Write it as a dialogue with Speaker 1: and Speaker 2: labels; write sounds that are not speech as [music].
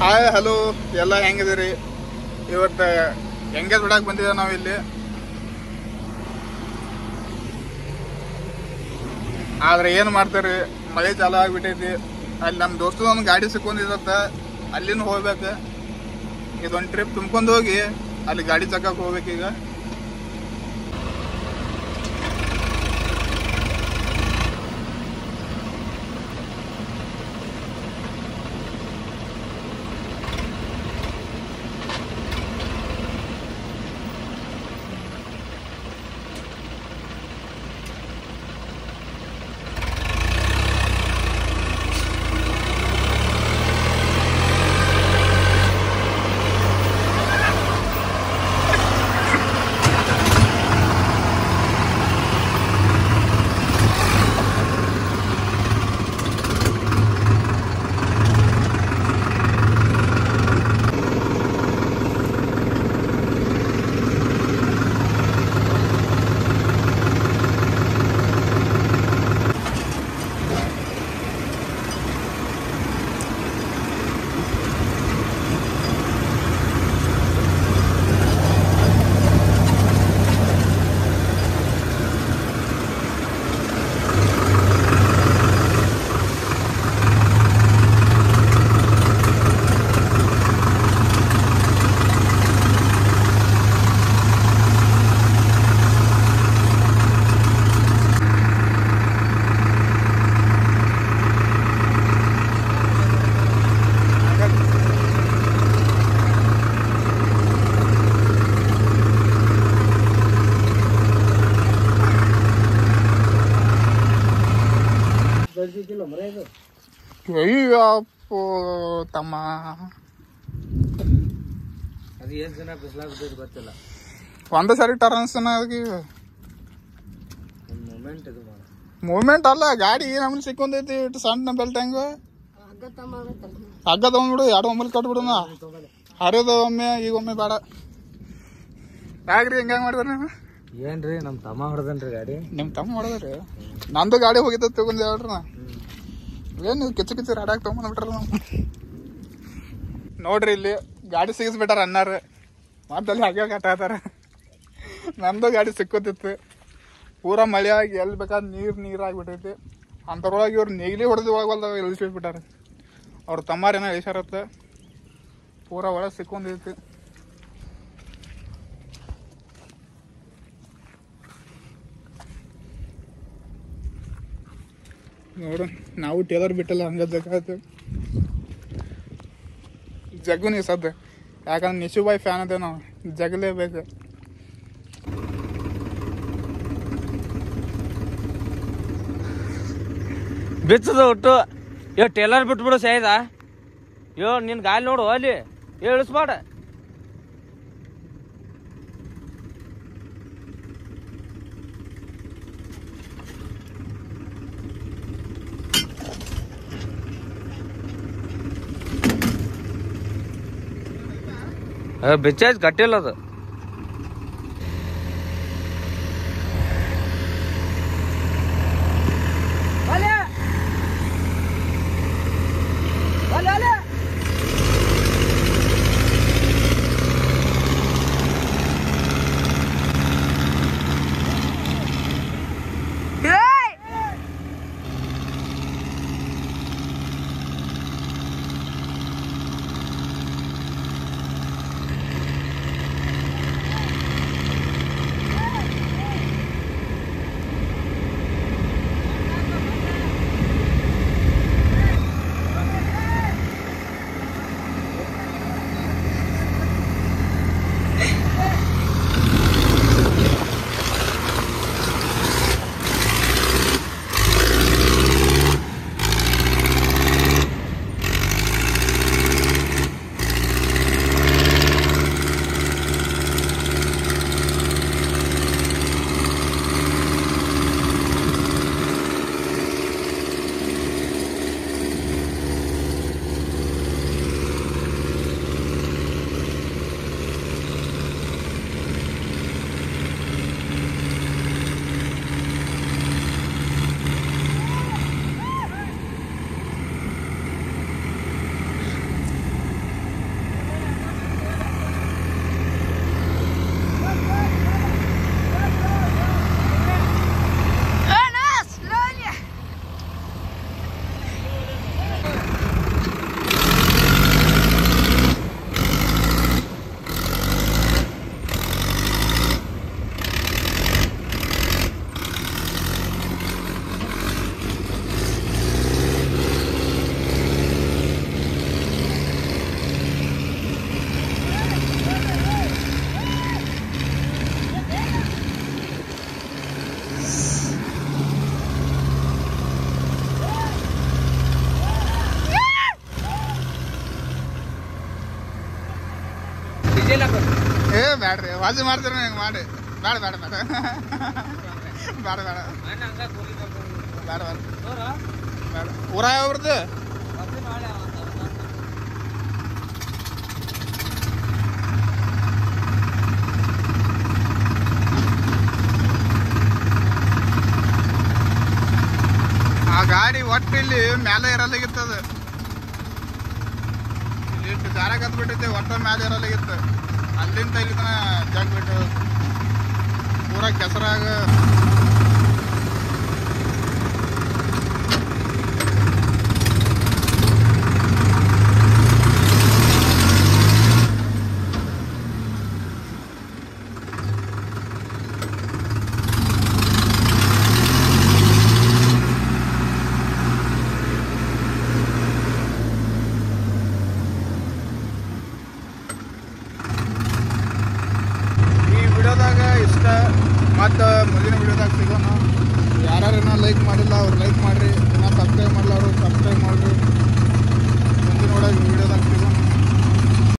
Speaker 1: Hi hello ಎಲ್ಲ ಹೆಂಗಿದಿರಿ ಇವತ್ತು ಹೆಂಗೆ ಬಿಡಕ್ಕೆ ಬಂದಿದ್ದೇವೆ ನಾವು ಇಲ್ಲಿ. ಆದ್ರೆ ಏನು ಮಾಡ್ತಾರೆ? ಮಳೆ ಚಾಲು ಆಗಿಬಿಟ್ಟೈತಿ. ಅಲ್ಲಿ ನಮ್ಮ ದೋಸ್ತದ ಒಂದು ಗಾಡಿ ಸಿಕ್ಕೊಂಡಿರತ್ತ ಅಲ್ಲಿನೂ ಹೋಗ್ಬೇಕು. ಇದೊಂದು ಟ್ರಿಪ್ ತುಂಬ್ಕೊಂಡು ಹೋಗಿ, ಅಲ್ಲಿ ಗಾಡಿ ಚಕ್ಕಕ್ಕೆ ಹೋಗ್ಬೇಕೀಗ. ಅಯ್ಯಪ್ಪೋ ತಮ್ಮ.
Speaker 2: ಅದು ಎಷ್ಟು ಜನ ಬಿಸಿಲಾಗ ಬಿದ್ದೈತೆ ಗೊತ್ತಿಲ್ಲ.
Speaker 1: ಒಂದೇ ಸರಿ ಟರ್ನ್ಸ್ನ
Speaker 2: ಮೂಮೆಂಟ್ ಇದು
Speaker 1: ಮೂವ್ಮೆಂಟ್ ಅಲ್ಲ ಗಾಡಿ ನಮ್ಮನ್ನ ಸಿಕ್ಕೊಂದೈತಿ ಇಟ್ಟು ಸಣ್ಣ ಬೆಲ್ಟ್ ಹೆಂಗ? ಹಗ್ಗ ತಗೊಂಡ್ಬಿಡು ಎರಡು ಒಮ್ಮೆ ಕಟ್ಬಿಡುನ ಹರಿಯೋದು ಒಮ್ಮೆ ಈಗ ಒಮ್ಮೆ ಬೇಡ. ಯಾಕ್ರಿ ಹೆಂಗ ಮಾಡಿದ್ರಿ ನೀವು?
Speaker 2: ಏನ್ರಿ ನಮ್ಮ ತಮ್ಮ ಹೊಡೆದನ್ರಿ ಗಾಡಿ.
Speaker 1: ನಿಮ್ಮ ತಮ್ಮ ಹೊಡೆದ್ರಿ ನಂದು ಗಾಡಿ ಹೋಗಿದ್ದ ತಗೊಂಡ್ ಹೇಳ್ರಿ ನಾ ಏನು ಕಿಚ್ಚು ಕಿಚ್ಚು ರಾಡಾಗಿ ತೊಗೊಂಬಂದ್ಬಿಟ್ರಲ್ಲ ನಮ್ಮ ನೋಡ್ರಿ ಇಲ್ಲಿ ಗಾಡಿ ಸಿಗಿಸ್ಬಿಟ್ಟಾರ ಅನ್ನಾರ ಮತ್ತಲ್ಲಿ ಹಾಗೆ ಕಟ್ಟಾತಾರ ನಂದು ಗಾಡಿ ಸಿಕ್ಕೋತಿತ್ತು. ಪೂರ ಮಳೆ ಆಗಿ ಎಲ್ಲಿ ಬೇಕಾದ ನೀರು ನೀರಾಗ್ಬಿಟ್ಟೈತಿ ಅಂಥರೊಳಗೆ ಇವ್ರು ನೇಗಿಲಿ ಹೊಡೆದು ಒಳಗಲ್ದ ಇಳಿಸ್ಬಿಟ್ಟಾರ ಅವ್ರ ತಮ್ಮಾರೇನೋ ಇಳಿಸಾರತ್ತ ಪೂರ ಒಳಗೆ ಸಿಕ್ಕೊಂದೈತಿ ನೋಡು, ನಾವು ಟೇಲರ್ ಬಿಟ್ಟಲ್ಲ ಹಂಗ ಜಗಾತು ಜಗ್ಗು ನೀ ಸದ್ದು. ಯಾಕಂದ್ರೆ ನಿಶುಬಾಯಿ ಫ್ಯಾನ್ ಅದೇ ನಾವು ಜಗಲೇಬೇಕು
Speaker 2: ಬಿಚ್ಚದ ಒಟ್ಟು. ಯೋ, ಟೇಲರ್ ಬಿಟ್ಬಿಡು, ಸೈದ. ಯೋ, ನಿನ್ ಗಾಲಿ ನೋಡು, ಅಲ್ಲಿ. ಏ, ಇಳಿಸ್ಬೇಡ. ಬಿಚ್ಚಾಜ್ ಕಟ್ಟಿಲ್ಲ ಅದು ಒಲೆ ಒಲೆ
Speaker 1: ಏ ಬ್ಯಾಡ್ರಿ. ವಾಜು ಮಾಡ್ತೀರ ಹಿಂಗೆ ಮಾಡಿ. ಬೇಡ ಬೇಡ ಬೇಡ. [laughs] ಬೇಡ ಬೇಡ. ಬೇಡ ಊರ ಆ ಗಾಡಿ ಒಟ್ಟು ಇಲ್ಲಿ ಮೇಲೆ ಇರಲಾಗಿತ್ತದ ಇಷ್ಟು ಗಾರ ಕತ್ಬಿಟ್ಟಿದ್ದೆ ಒಟ್ಟ ಮೇಲೆ ಇರಲಾಗಿತ್ತು ಅಲ್ಲಿಂದ ಇಲ್ಲಿ ತನಕ ಜಾಕೆಟ್ ಪೂರ ಕೆಸರಾಗ ವಿಡಿಯೋದಾಗ ಇಷ್ಟ, ಮತ್ತು ಮುಂದಿನ ವಿಡಿಯೋದಾಗ ಸಿಗೋಣ. ಯಾರ್ಯಾರೇನೋ ಲೈಕ್ ಮಾಡಿಲ್ಲ, ಅವ್ರು ಲೈಕ್ ಮಾಡಿರಿ. ಇನ್ನೂ ಸಬ್ಸ್ಕ್ರೈಬ್ ಮಾಡಲ್ಲ ಅವರು ಸಬ್ಸ್ಕ್ರೈಬ್ ಮಾಡಿರಿ. ಮುಂದಿನ ವಿಡಿಯೋ ವಿಡಿಯೋದಾಗ ಸಿಗೋಣ.